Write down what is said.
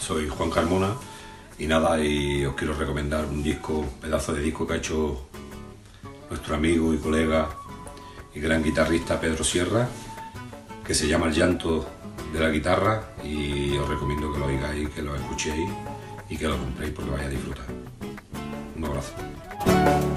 soy Juan Carmona y nada, y os quiero recomendar un disco, pedazo de disco que ha hecho nuestro amigo y colega y gran guitarrista Pedro Sierra, que se llama El llanto de la guitarra y os recomiendo que lo oigáis, que lo escuchéis y que lo compréis porque vais a disfrutar. Un abrazo.